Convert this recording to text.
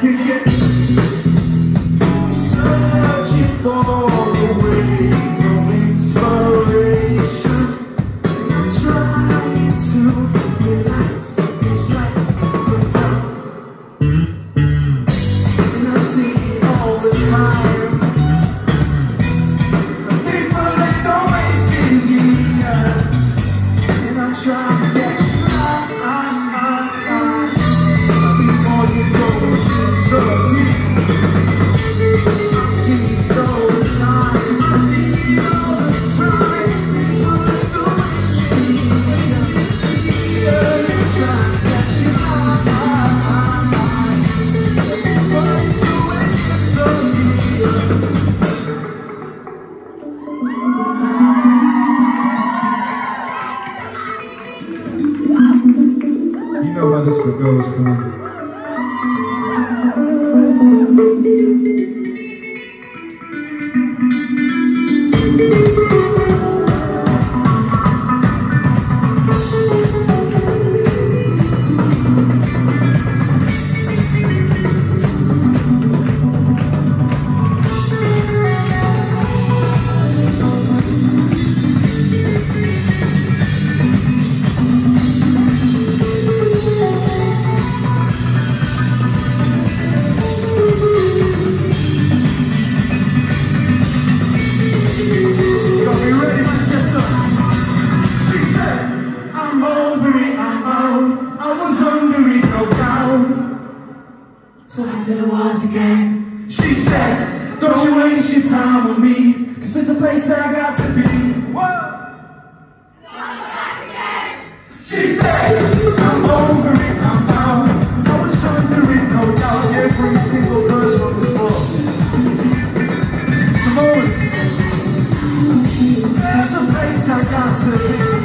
You. get know how this one goes, come on. She said, don't you waste your time with me. Cause there's a place that I got to be. Whoa. She said, I'm over it, I'm out. I was under it, no doubt. Every single verse from this book. It's the moment. There's a place I got to be.